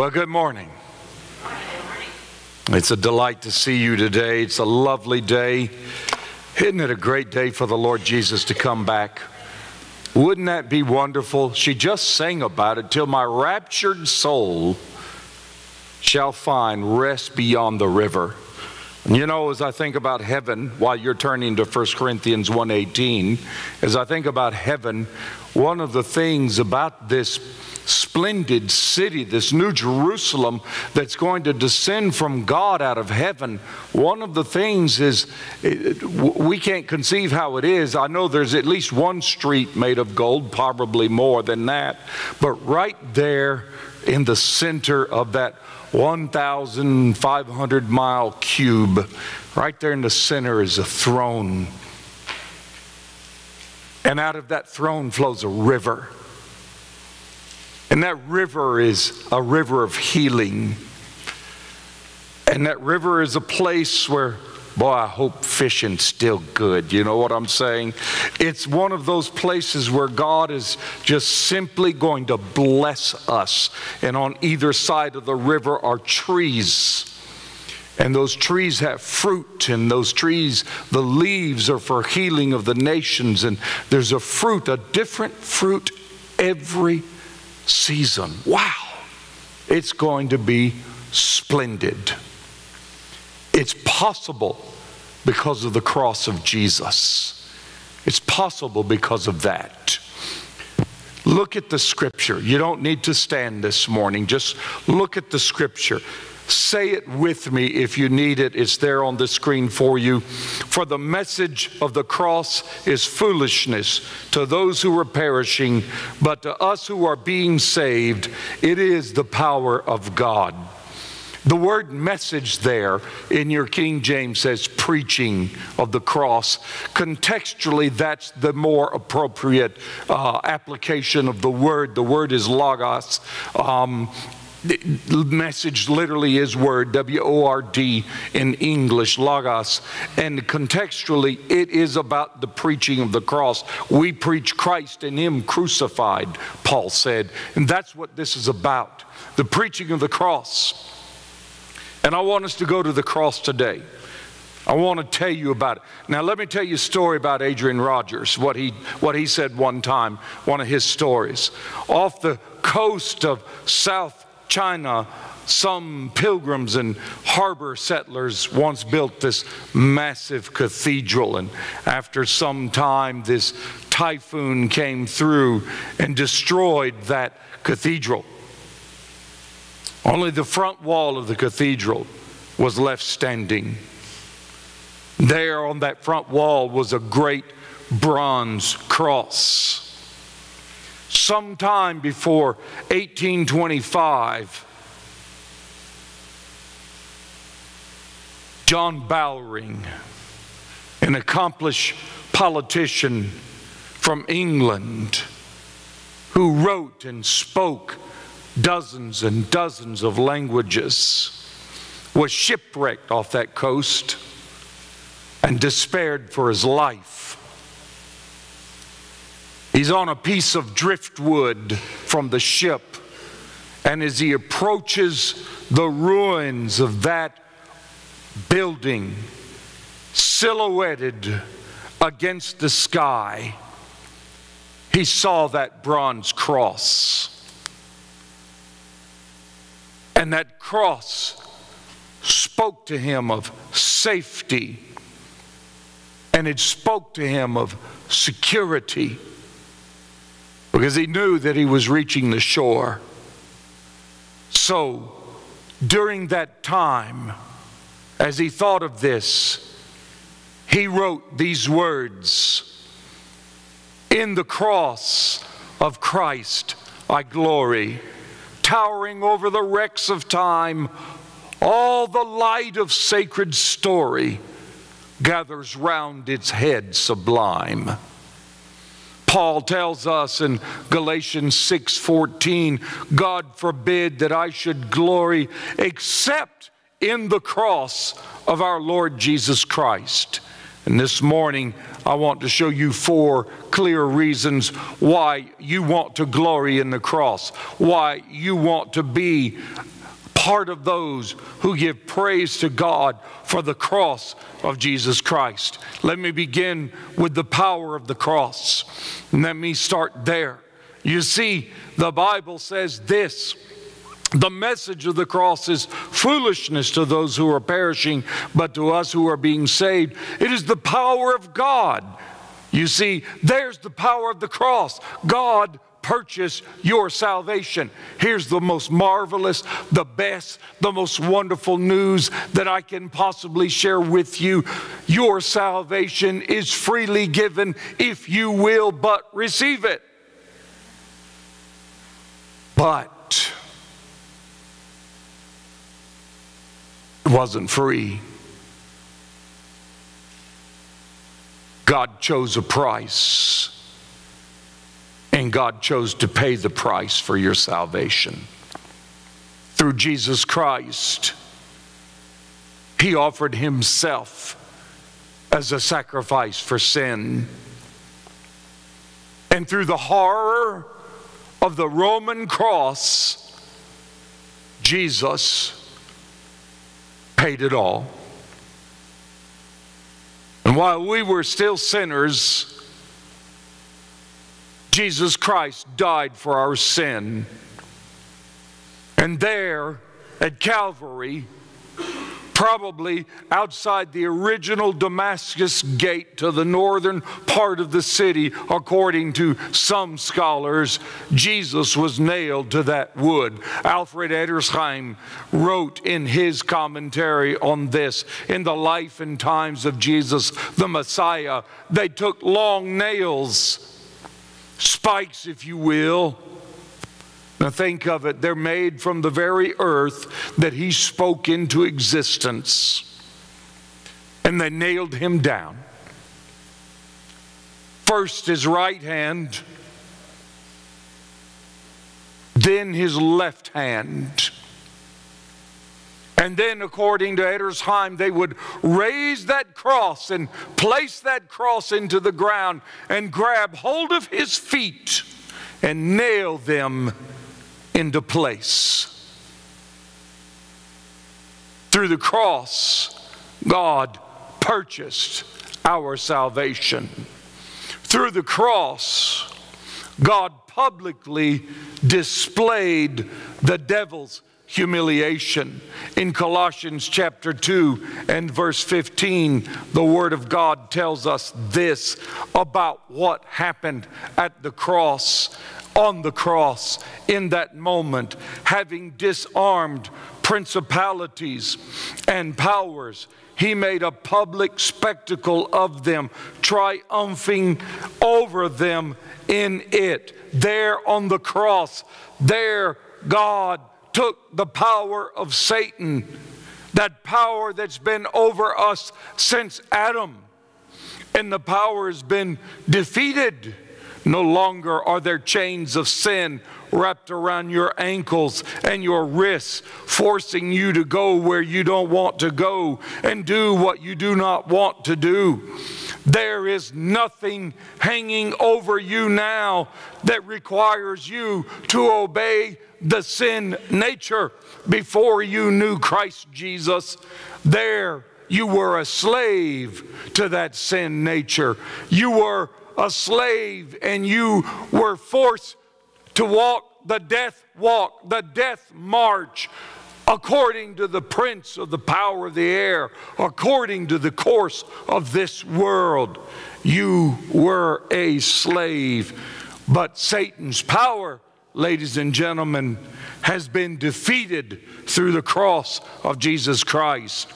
Well, good morning. It's a delight to see you today. It's a lovely day. Isn't it a great day for the Lord Jesus to come back? Wouldn't that be wonderful? She just sang about it till my raptured soul shall find rest beyond the river. And you know, as I think about heaven, while you're turning to 1 Corinthians 1:18, as I think about heaven, one of the things about this splendid city, this new Jerusalem that's going to descend from God out of heaven. One of the things is we can't conceive how it is. I know there's at least one street made of gold, probably more than that, but right there in the center of that 1,500 mile cube, right there in the center is a throne. And out of that throne flows a river. And that river is a river of healing. And that river is a place where, boy, I hope fishing's still good. You know what I'm saying? It's one of those places where God is just simply going to bless us. And on either side of the river are trees. And those trees have fruit, and those trees, the leaves are for healing of the nations. And there's a fruit, a different fruit every season. Wow, it's going to be splendid. It's possible because of the cross of Jesus. It's possible because of that. Look at the scripture. You don't need to stand this morning. Just look at the scripture. Say it with me if you need it. It's there on the screen for you. For the message of the cross is foolishness to those who are perishing, but to us who are being saved, it is the power of God. The word message there in your King James says preaching of the cross. Contextually, that's the more appropriate uh, application of the word. The word is logos. Um, the message literally is word, W O R D in English, logos. And contextually, it is about the preaching of the cross. We preach Christ and Him crucified, Paul said. And that's what this is about the preaching of the cross. And I want us to go to the cross today. I want to tell you about it. Now, let me tell you a story about Adrian Rogers, what he, what he said one time, one of his stories. Off the coast of South China, some pilgrims and harbor settlers once built this massive cathedral. And after some time, this typhoon came through and destroyed that cathedral. Only the front wall of the cathedral was left standing. There on that front wall was a great bronze cross sometime before 1825, John Bowring, an accomplished politician from England who wrote and spoke dozens and dozens of languages, was shipwrecked off that coast and despaired for his life. He's on a piece of driftwood from the ship. And as he approaches the ruins of that building, silhouetted against the sky, he saw that bronze cross. And that cross spoke to him of safety, and it spoke to him of security because he knew that he was reaching the shore. So, during that time, as he thought of this, he wrote these words In the cross of Christ I glory, towering over the wrecks of time, all the light of sacred story gathers round its head sublime. Paul tells us in Galatians 6:14, God forbid that I should glory except in the cross of our Lord Jesus Christ, And this morning, I want to show you four clear reasons why you want to glory in the cross, why you want to be part of those who give praise to God for the cross of Jesus Christ. Let me begin with the power of the cross. Let me start there. You see, the Bible says this. The message of the cross is foolishness to those who are perishing, but to us who are being saved, it is the power of God. You see, there's the power of the cross. God purchase your salvation. Here's the most marvelous, the best, the most wonderful news that I can possibly share with you. Your salvation is freely given if you will but receive it. But it wasn't free. God chose a price and God chose to pay the price for your salvation. Through Jesus Christ, He offered Himself as a sacrifice for sin. And through the horror of the Roman cross, Jesus paid it all. And while we were still sinners, Jesus Christ died for our sin. And there at Calvary, probably outside the original Damascus gate to the northern part of the city, according to some scholars, Jesus was nailed to that wood. Alfred Edersheim wrote in his commentary on this in the life and times of Jesus the Messiah, they took long nails spikes, if you will. Now think of it, they're made from the very earth that he spoke into existence. And they nailed him down. First his right hand, then his left hand. And then, according to Edersheim, they would raise that cross and place that cross into the ground and grab hold of his feet and nail them into place. Through the cross, God purchased our salvation. Through the cross, God publicly displayed the devil's humiliation. In Colossians chapter 2 and verse 15, the Word of God tells us this about what happened at the cross, on the cross, in that moment, having disarmed principalities and powers. He made a public spectacle of them, triumphing over them in it. There on the cross, there God took the power of Satan, that power that's been over us since Adam, and the power has been defeated. No longer are there chains of sin wrapped around your ankles and your wrists, forcing you to go where you don't want to go and do what you do not want to do. There is nothing hanging over you now that requires you to obey the sin nature before you knew Christ Jesus. There you were a slave to that sin nature. You were a slave and you were forced to walk the death walk, the death march, according to the prince of the power of the air, according to the course of this world. You were a slave, but Satan's power ladies and gentlemen, has been defeated through the cross of Jesus Christ.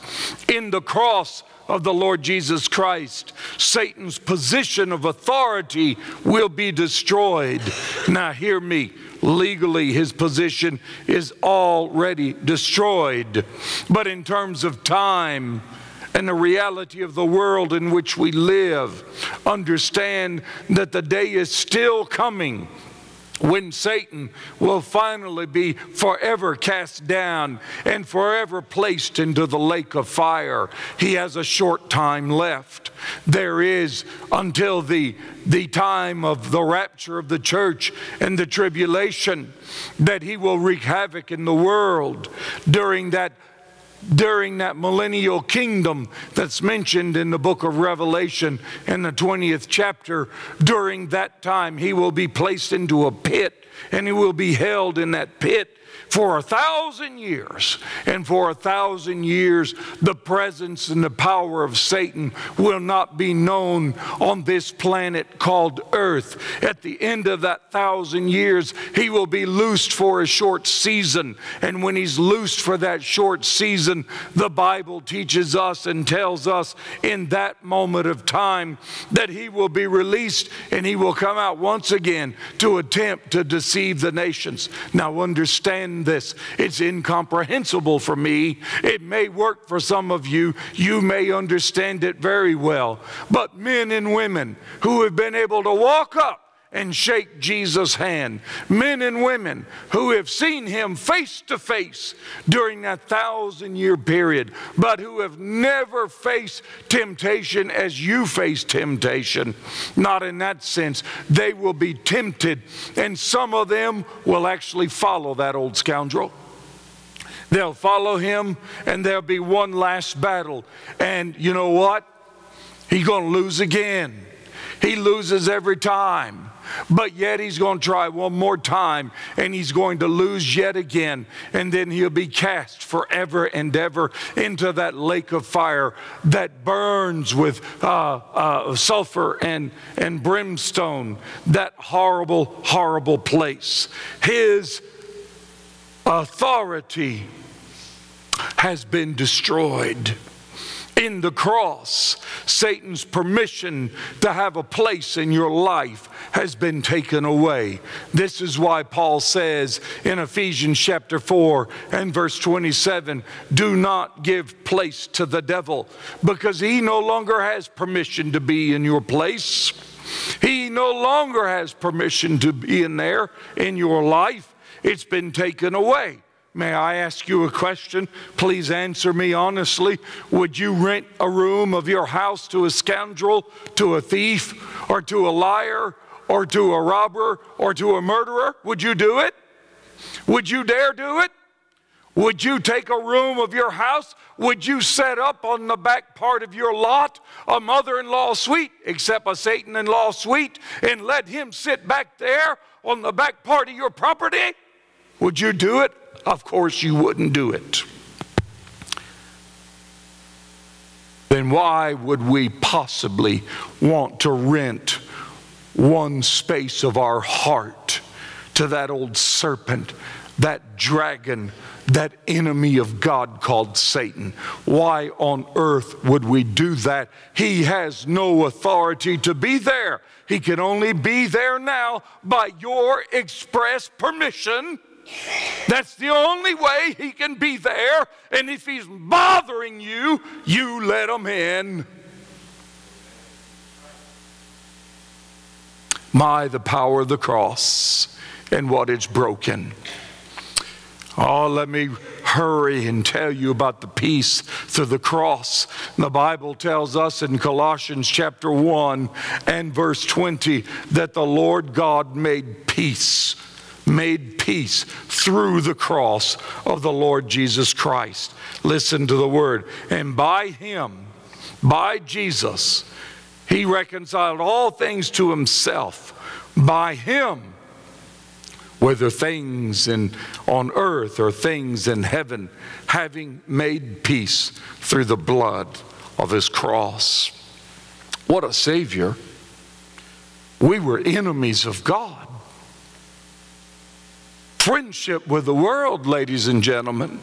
In the cross of the Lord Jesus Christ, Satan's position of authority will be destroyed. Now, hear me. Legally, his position is already destroyed. But in terms of time, and the reality of the world in which we live, understand that the day is still coming when Satan will finally be forever cast down and forever placed into the lake of fire. He has a short time left. There is until the, the time of the rapture of the church and the tribulation that he will wreak havoc in the world during that during that millennial kingdom that's mentioned in the book of Revelation in the 20th chapter, during that time, he will be placed into a pit and he will be held in that pit for a thousand years. And for a thousand years, the presence and the power of Satan will not be known on this planet called Earth. At the end of that thousand years, he will be loosed for a short season. And when he's loosed for that short season, the Bible teaches us and tells us in that moment of time that he will be released and he will come out once again to attempt to deceive the nations. Now, understand this. It's incomprehensible for me. It may work for some of you. You may understand it very well. But men and women who have been able to walk up and shake Jesus' hand. Men and women who have seen him face to face during that thousand year period, but who have never faced temptation as you face temptation. Not in that sense. They will be tempted, and some of them will actually follow that old scoundrel. They'll follow him, and there'll be one last battle. And you know what? He's going to lose again. He loses every time. But yet he's going to try one more time and he's going to lose yet again. And then he'll be cast forever and ever into that lake of fire that burns with uh, uh, sulfur and, and brimstone. That horrible, horrible place. His authority has been destroyed in the cross, Satan's permission to have a place in your life has been taken away. This is why Paul says in Ephesians chapter 4 and verse 27 do not give place to the devil because he no longer has permission to be in your place. He no longer has permission to be in there in your life. It's been taken away. May I ask you a question? Please answer me honestly. Would you rent a room of your house to a scoundrel, to a thief, or to a liar, or to a robber, or to a murderer? Would you do it? Would you dare do it? Would you take a room of your house? Would you set up on the back part of your lot a mother in law suite, except a Satan in law suite, and let him sit back there on the back part of your property? Would you do it? Of course, you wouldn't do it. Then why would we possibly want to rent one space of our heart to that old serpent, that dragon, that enemy of God called Satan. Why on earth would we do that? He has no authority to be there. He can only be there now by your express permission that's the only way he can be there. And if he's bothering you, you let him in. My, the power of the cross and what it's broken. Oh, let me hurry and tell you about the peace through the cross. The Bible tells us in Colossians chapter 1 and verse 20 that the Lord God made peace made peace through the cross of the Lord Jesus Christ. Listen to the word. And by him, by Jesus, he reconciled all things to himself. By him, whether things in, on earth or things in heaven, having made peace through the blood of his cross. What a Savior! We were enemies of God. Friendship with the world, ladies and gentlemen,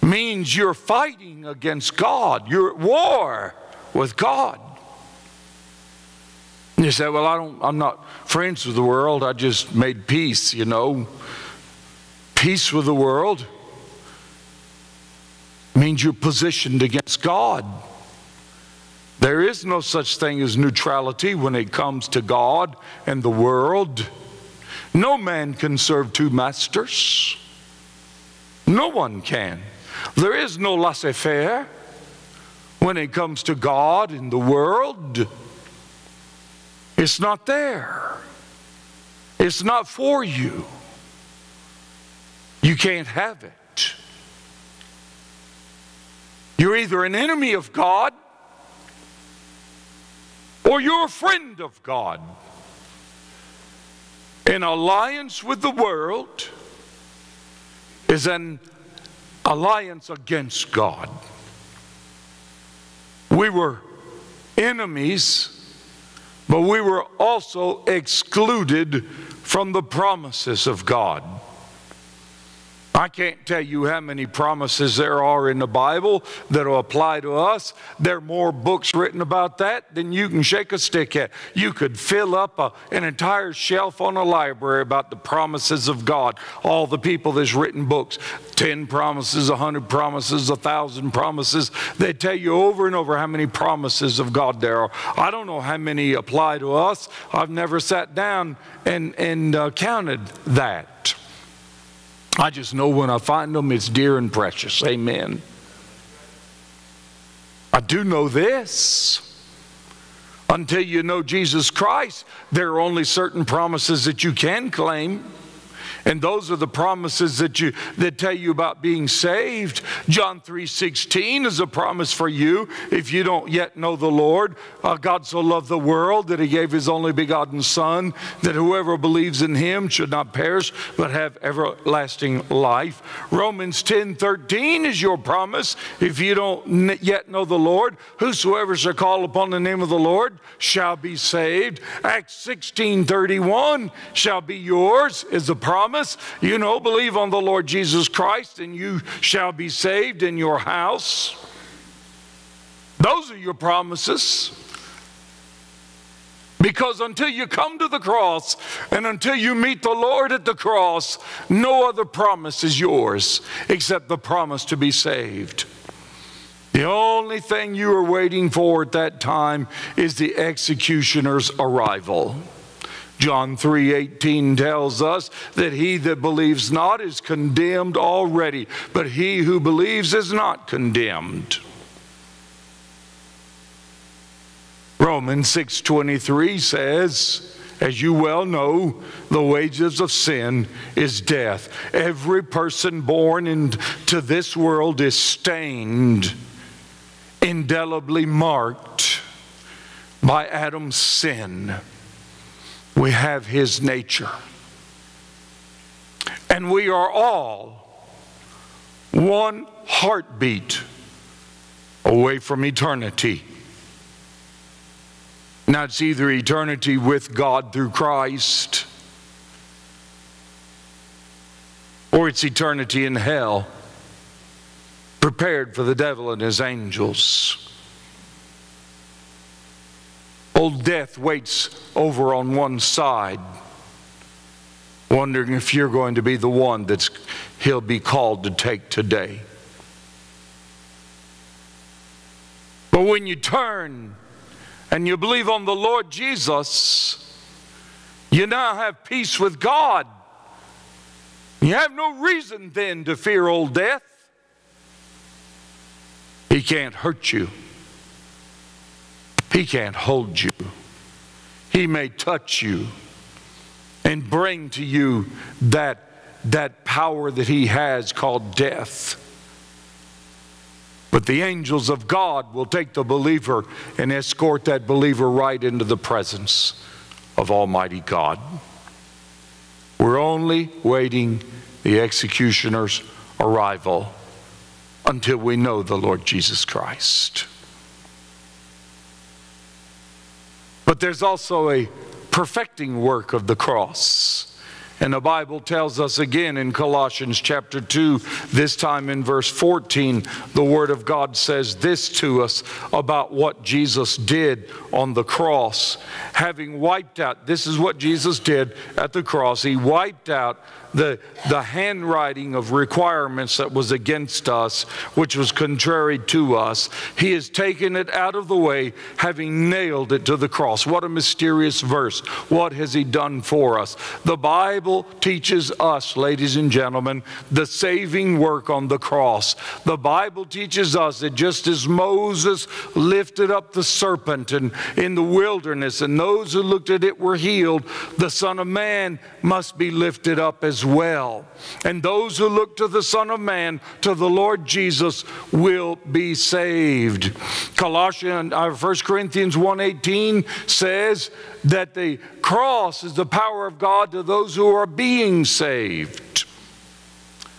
means you're fighting against God. You're at war with God. You say, well, I don't, I'm not friends with the world. I just made peace, you know. Peace with the world means you're positioned against God. There is no such thing as neutrality when it comes to God and the world. No man can serve two masters. No one can. There is no laissez faire when it comes to God and the world. It's not there. It's not for you. You can't have it. You're either an enemy of God or you're a friend of God. An alliance with the world is an alliance against God. We were enemies, but we were also excluded from the promises of God. I can't tell you how many promises there are in the Bible that will apply to us. There are more books written about that than you can shake a stick at. You could fill up a, an entire shelf on a library about the promises of God. All the people that's written books 10 promises, 100 promises, 1,000 promises. They tell you over and over how many promises of God there are. I don't know how many apply to us. I've never sat down and, and uh, counted that. I just know when I find them, it's dear and precious. Amen. I do know this. Until you know Jesus Christ, there are only certain promises that you can claim. And those are the promises that you that tell you about being saved. John 3:16 is a promise for you if you don't yet know the Lord. Uh, God so loved the world that he gave his only begotten son that whoever believes in him should not perish but have everlasting life. Romans 10:13 is your promise if you don't yet know the Lord. Whosoever shall call upon the name of the Lord shall be saved. Acts 16:31 shall be yours is a promise promise. You know, believe on the Lord Jesus Christ and you shall be saved in your house. Those are your promises. Because until you come to the cross and until you meet the Lord at the cross, no other promise is yours except the promise to be saved. The only thing you are waiting for at that time is the executioner's arrival. John 3:18 tells us that he that believes not is condemned already, but he who believes is not condemned. Romans 6:23 says, as you well know, the wages of sin is death. Every person born into this world is stained, indelibly marked by Adam's sin we have his nature. And we are all one heartbeat away from eternity. Now, it's either eternity with God through Christ, or it's eternity in hell, prepared for the devil and his angels. Old death waits over on one side, wondering if you're going to be the one that he'll be called to take today. But when you turn and you believe on the Lord Jesus, you now have peace with God. You have no reason then to fear old death. He can't hurt you. He can't hold you. He may touch you and bring to you that, that power that He has called death. But the angels of God will take the believer and escort that believer right into the presence of Almighty God. We're only waiting the executioner's arrival until we know the Lord Jesus Christ. But there's also a perfecting work of the cross. And the Bible tells us again in Colossians chapter 2, this time in verse 14, the Word of God says this to us about what Jesus did on the cross. Having wiped out, this is what Jesus did at the cross. He wiped out the, the handwriting of requirements that was against us, which was contrary to us. He has taken it out of the way, having nailed it to the cross. What a mysterious verse. What has He done for us? The Bible Bible teaches us, ladies and gentlemen, the saving work on the cross. The Bible teaches us that just as Moses lifted up the serpent and in the wilderness, and those who looked at it were healed, the Son of Man must be lifted up as well. And those who look to the Son of Man, to the Lord Jesus, will be saved. Colossians, uh, 1 Corinthians 1:18 says that the cross is the power of God to those who are being saved.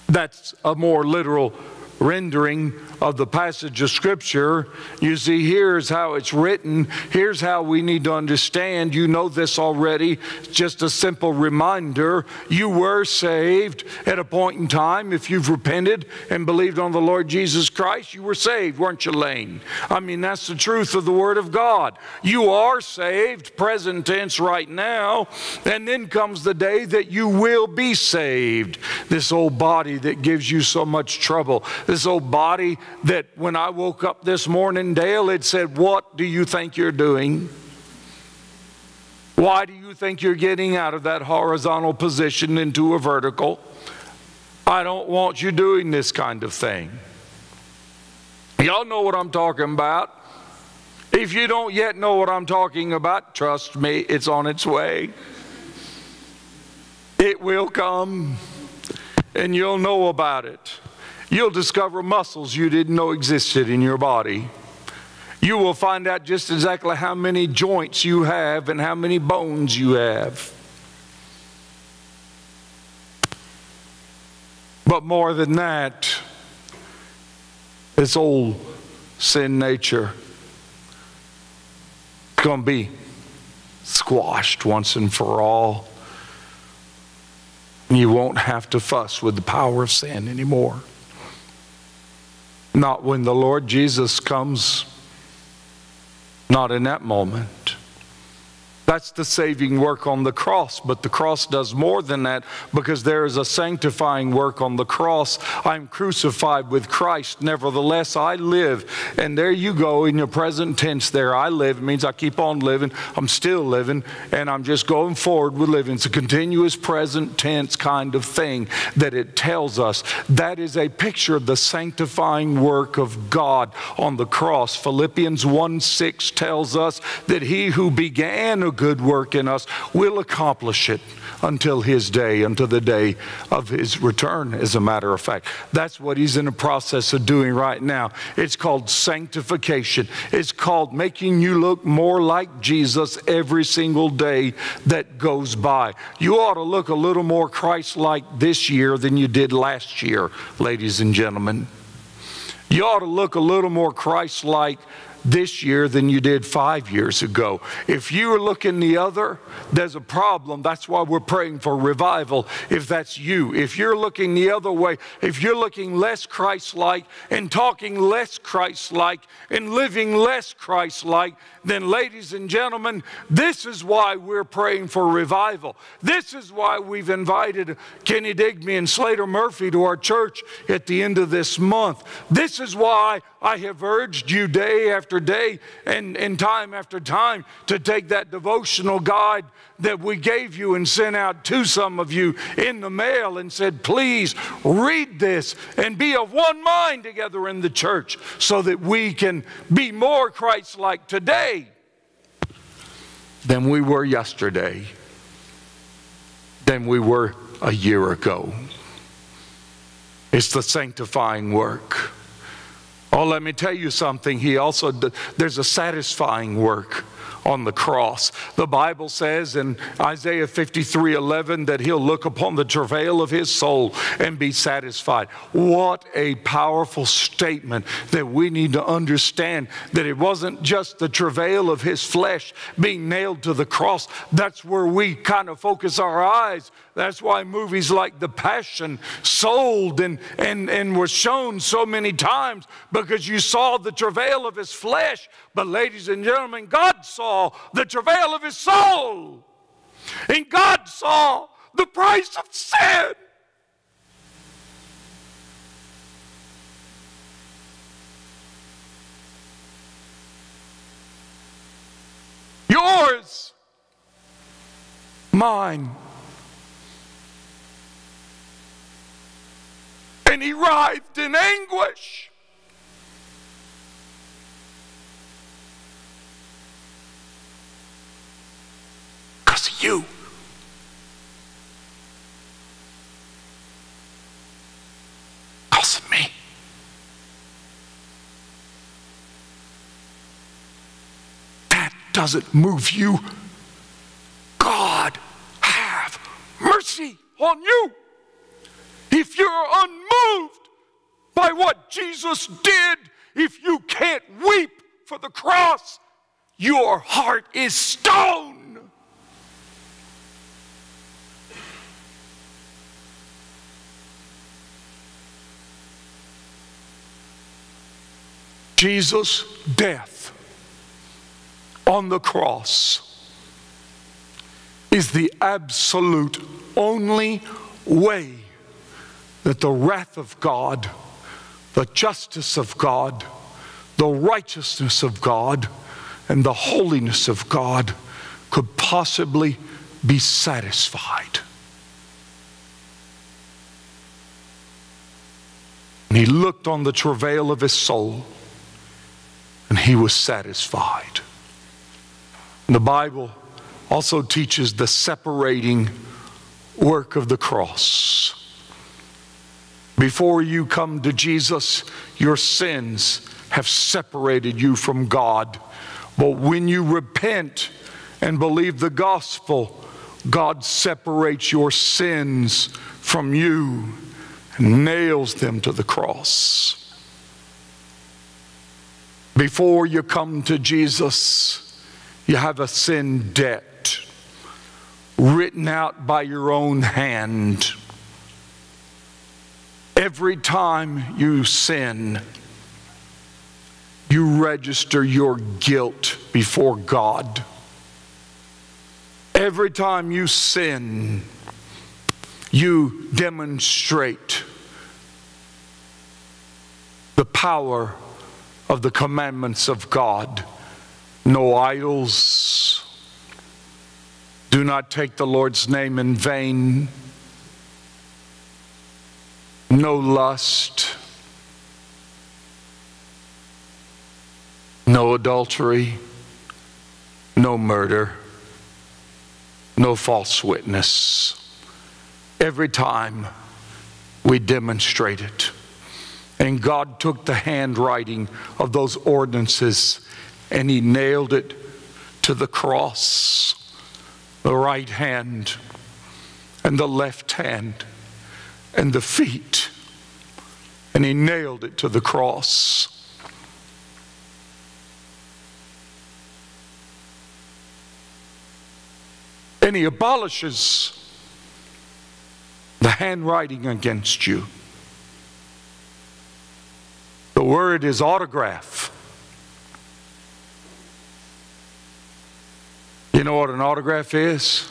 That's a more literal rendering of the passage of Scripture. You see, here's how it's written. Here's how we need to understand. You know this already. Just a simple reminder. You were saved at a point in time. If you've repented and believed on the Lord Jesus Christ, you were saved, weren't you, Lane? I mean, that's the truth of the Word of God. You are saved, present tense right now, and then comes the day that you will be saved. This old body that gives you so much trouble, this old body that when I woke up this morning, Dale, it said, What do you think you're doing? Why do you think you're getting out of that horizontal position into a vertical? I don't want you doing this kind of thing. Y'all know what I'm talking about. If you don't yet know what I'm talking about, trust me, it's on its way. It will come, and you'll know about it. You'll discover muscles you didn't know existed in your body. You will find out just exactly how many joints you have and how many bones you have. But more than that, this old sin nature going to be squashed once and for all. You won't have to fuss with the power of sin anymore. Not when the Lord Jesus comes, not in that moment. That's the saving work on the cross. But the cross does more than that because there is a sanctifying work on the cross. I'm crucified with Christ. Nevertheless, I live. And there you go in your present tense there. I live. It means I keep on living. I'm still living. And I'm just going forward with living. It's a continuous present tense kind of thing that it tells us. That is a picture of the sanctifying work of God on the cross. Philippians 1 6 tells us that he who began a good work in us will accomplish it until his day, until the day of his return, as a matter of fact. That's what he's in the process of doing right now. It's called sanctification, it's called making you look more like Jesus every single day that goes by. You ought to look a little more Christ like this year than you did last year, ladies and gentlemen. You ought to look a little more Christ like this year than you did five years ago. If you are looking the other, there's a problem. That's why we're praying for revival if that's you. If you're looking the other way, if you're looking less Christ like and talking less Christ like and living less Christ like, then, ladies and gentlemen, this is why we're praying for revival. This is why we've invited Kenny Digby and Slater Murphy to our church at the end of this month. This is why I have urged you day after day and, and time after time to take that devotional guide that we gave you and sent out to some of you in the mail and said, please read this and be of one mind together in the church so that we can be more Christ like today than we were yesterday, than we were a year ago. It's the sanctifying work. Oh, let me tell you something. He also, there's a satisfying work on the cross. The Bible says in Isaiah 53 11 that he'll look upon the travail of his soul and be satisfied. What a powerful statement that we need to understand that it wasn't just the travail of his flesh being nailed to the cross. That's where we kind of focus our eyes. That's why movies like The Passion sold and, and, and were shown so many times because you saw the travail of his flesh. But, ladies and gentlemen, God saw saw the travail of his soul, and God saw the price of sin. Yours, mine. And he writhed in anguish. You. Because me. That doesn't move you. God have mercy on you. If you're unmoved by what Jesus did, if you can't weep for the cross, your heart is stone. Jesus' death on the cross is the absolute only way that the wrath of God, the justice of God, the righteousness of God, and the holiness of God could possibly be satisfied. And he looked on the travail of his soul and he was satisfied. The Bible also teaches the separating work of the cross. Before you come to Jesus, your sins have separated you from God. But when you repent and believe the gospel, God separates your sins from you and nails them to the cross. Before you come to Jesus, you have a sin debt written out by your own hand. Every time you sin, you register your guilt before God. Every time you sin, you demonstrate the power of the commandments of God. No idols. Do not take the Lord's name in vain. No lust. No adultery. No murder. No false witness. Every time we demonstrate it. And God took the handwriting of those ordinances and He nailed it to the cross, the right hand and the left hand and the feet. And He nailed it to the cross. And He abolishes the handwriting against you. The word is autograph. You know what an autograph is?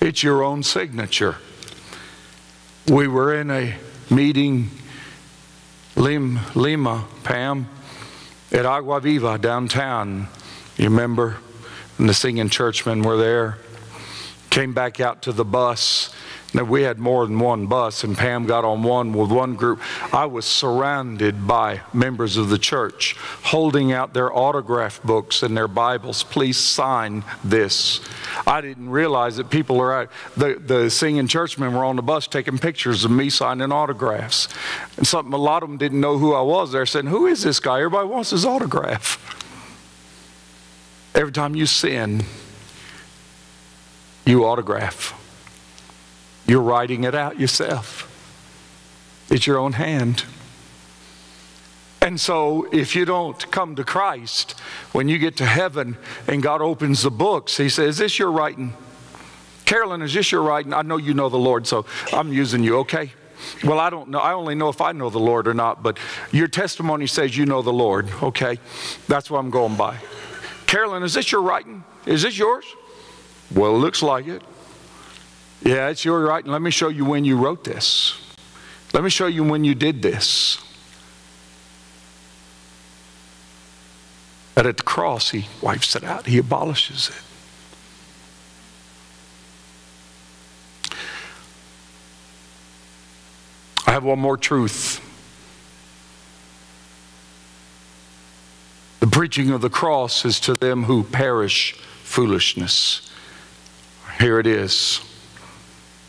It's your own signature. We were in a meeting, Lima, Pam, at Agua Viva downtown. You remember? And the singing churchmen were there. Came back out to the bus now, we had more than one bus, and Pam got on one with one group. I was surrounded by members of the church holding out their autograph books and their Bibles. Please sign this. I didn't realize that people are out. The, the singing churchmen were on the bus taking pictures of me signing autographs. And something, a lot of them didn't know who I was. They're saying, Who is this guy? Everybody wants his autograph. Every time you sin, you autograph. You're writing it out yourself. It's your own hand. And so, if you don't come to Christ, when you get to heaven and God opens the books, He says, Is this your writing? Carolyn, is this your writing? I know you know the Lord, so I'm using you, okay? Well, I don't know. I only know if I know the Lord or not, but your testimony says you know the Lord, okay? That's what I'm going by. Carolyn, is this your writing? Is this yours? Well, it looks like it. Yeah, it's your right. Let me show you when you wrote this. Let me show you when you did this. But at the cross, he wipes it out, he abolishes it. I have one more truth. The preaching of the cross is to them who perish foolishness. Here it is.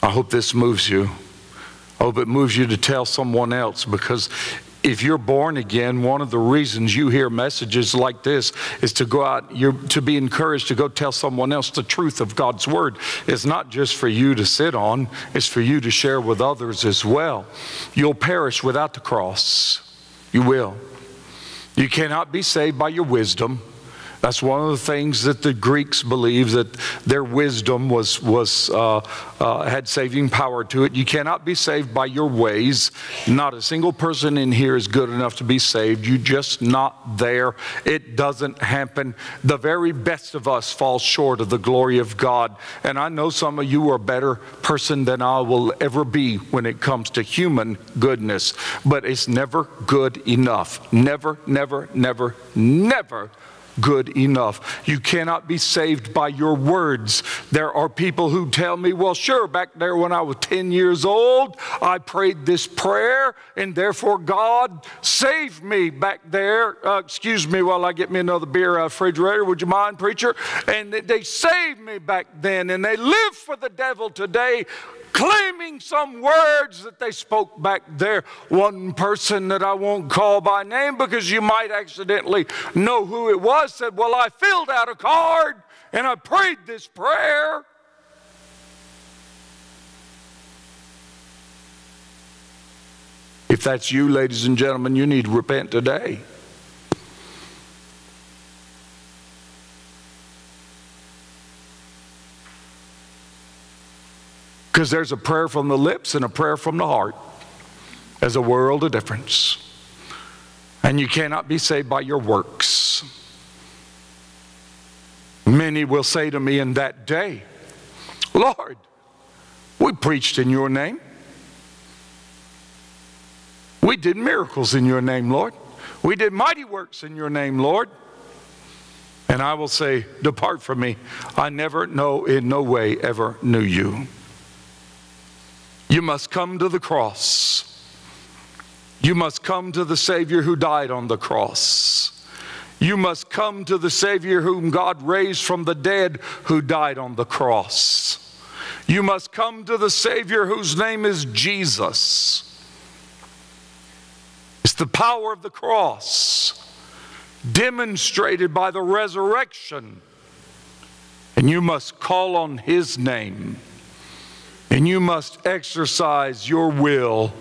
I hope this moves you. I hope it moves you to tell someone else because if you're born again, one of the reasons you hear messages like this is to go out, you're, to be encouraged to go tell someone else the truth of God's Word. It's not just for you to sit on, it's for you to share with others as well. You'll perish without the cross. You will. You cannot be saved by your wisdom. That's one of the things that the Greeks believed that their wisdom was, was, uh, uh, had saving power to it. You cannot be saved by your ways. Not a single person in here is good enough to be saved. You're just not there. It doesn't happen. The very best of us fall short of the glory of God. And I know some of you are a better person than I will ever be when it comes to human goodness, but it's never good enough. Never, never, never, never good enough. You cannot be saved by your words. There are people who tell me, well, sure, back there when I was 10 years old, I prayed this prayer, and therefore God saved me back there. Uh, excuse me while I get me another beer out of the refrigerator. Would you mind, preacher? And they saved me back then, and they live for the devil today claiming some words that they spoke back there. One person that I won't call by name because you might accidentally know who it was said, Well, I filled out a card and I prayed this prayer. If that's you, ladies and gentlemen, you need to repent today. Because there's a prayer from the lips and a prayer from the heart. There's a world of difference. And you cannot be saved by your works. Many will say to me in that day, Lord, we preached in your name. We did miracles in your name, Lord. We did mighty works in your name, Lord. And I will say, Depart from me. I never, no, in no way ever knew you. You must come to the cross. You must come to the Savior who died on the cross. You must come to the Savior whom God raised from the dead who died on the cross. You must come to the Savior whose name is Jesus. It's the power of the cross demonstrated by the resurrection. And you must call on His name. And you must exercise your will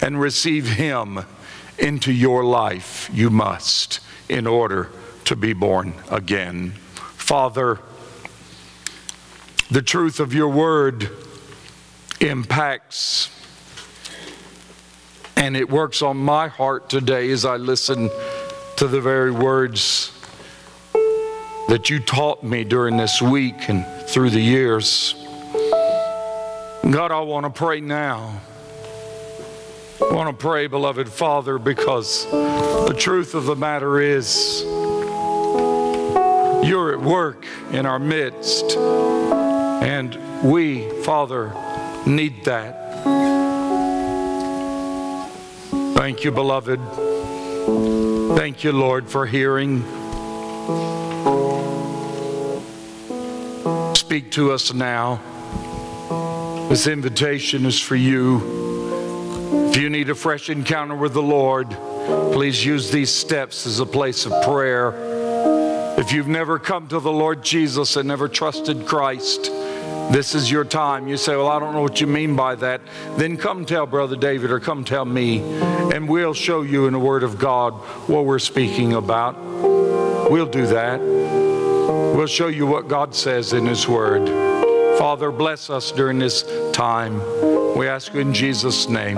and receive Him into your life. You must, in order to be born again. Father, the truth of your word impacts and it works on my heart today as I listen to the very words that you taught me during this week and through the years. God, I want to pray now. I want to pray, beloved Father, because the truth of the matter is you're at work in our midst, and we, Father, need that. Thank you, beloved. Thank you, Lord, for hearing. Speak to us now. This invitation is for you. If you need a fresh encounter with the Lord, please use these steps as a place of prayer. If you've never come to the Lord Jesus and never trusted Christ, this is your time. You say, Well, I don't know what you mean by that. Then come tell Brother David or come tell me, and we'll show you in the Word of God what we're speaking about. We'll do that. We'll show you what God says in His Word. Father, bless us during this time. We ask you in Jesus' name.